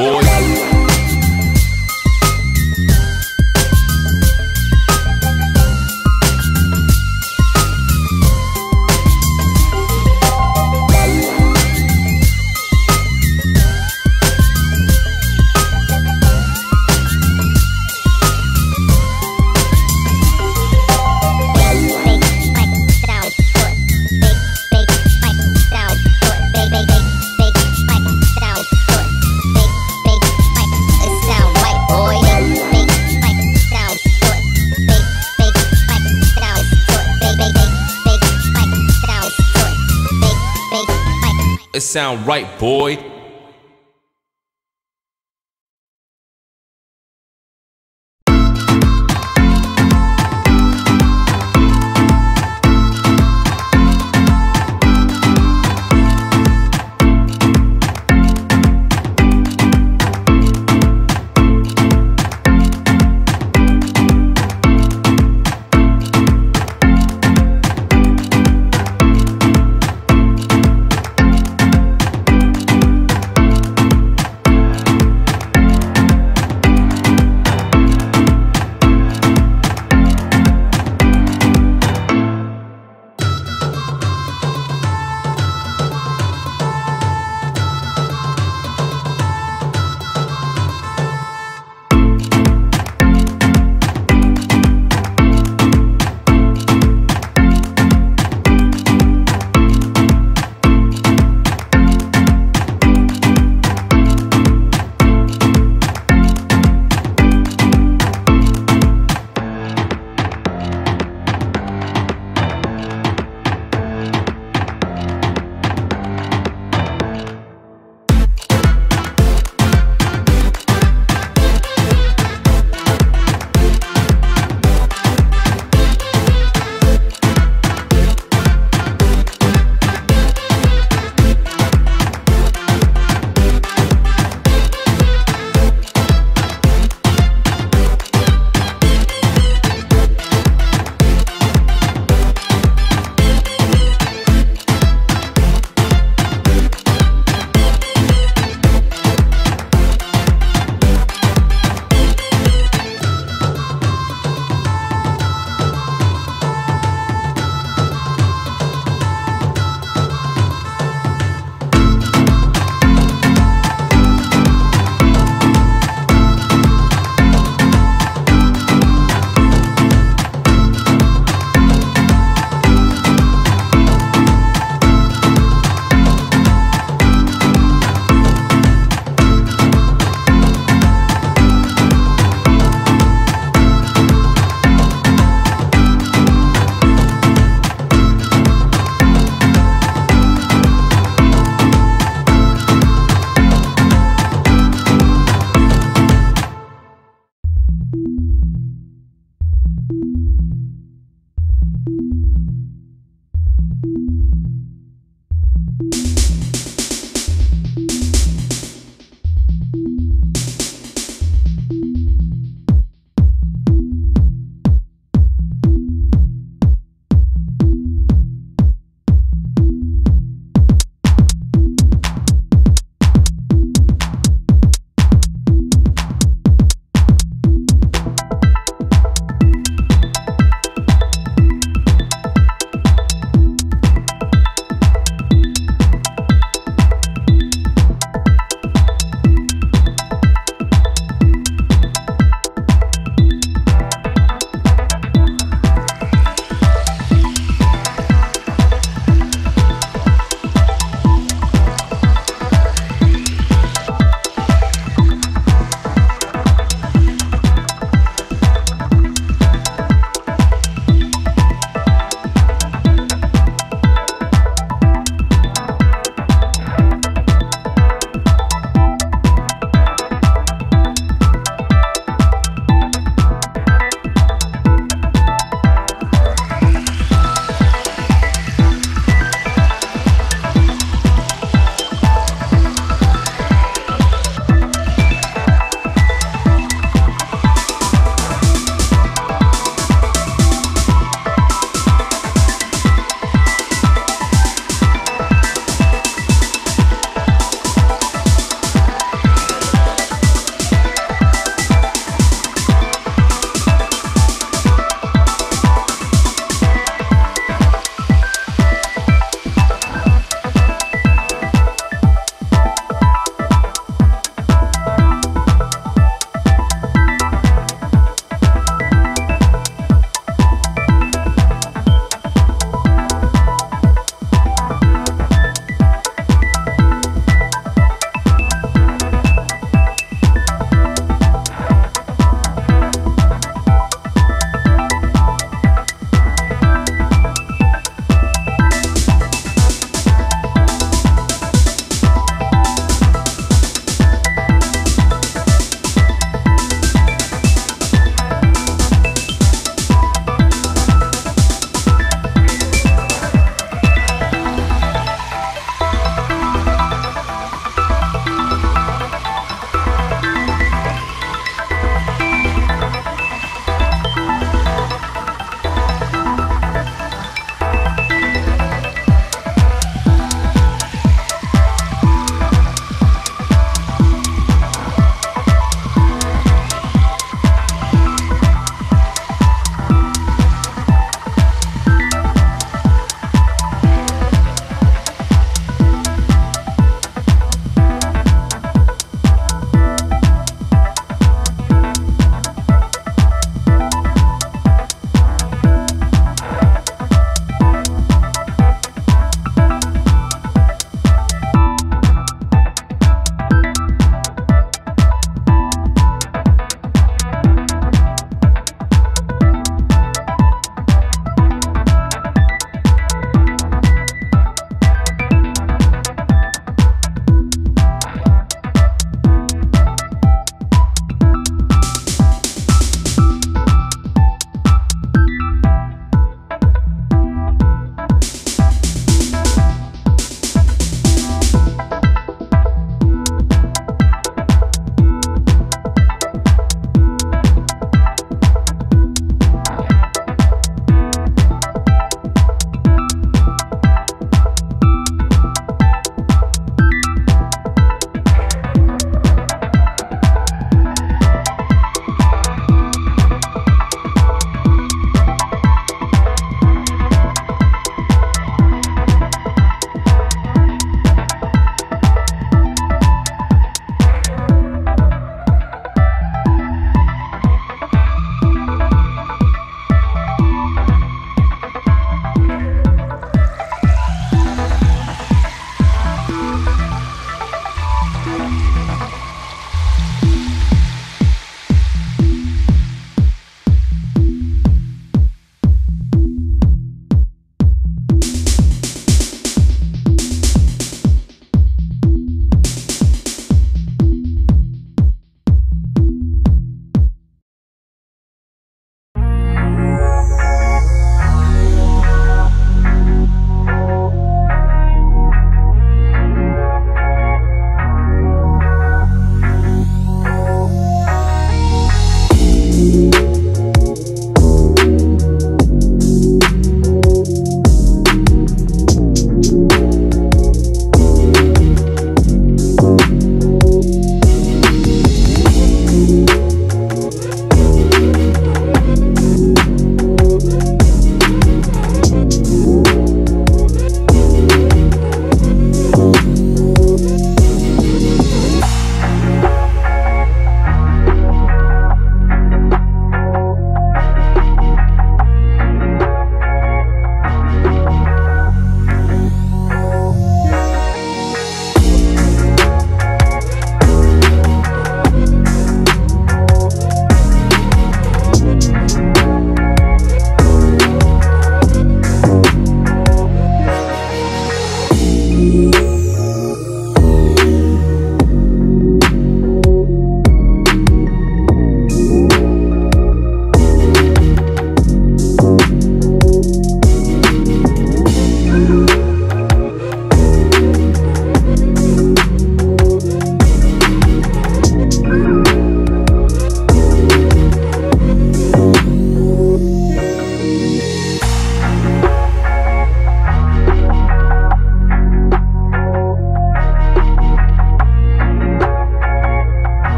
Boys. Sound right, boy. Thank you.